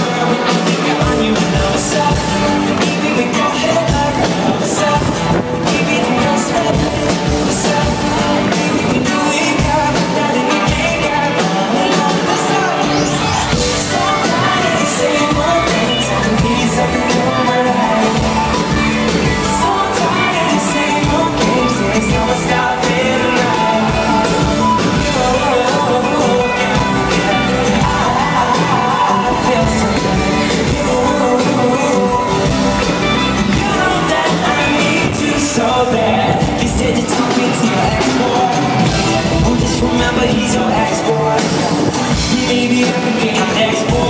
That you Maybe I can be an export.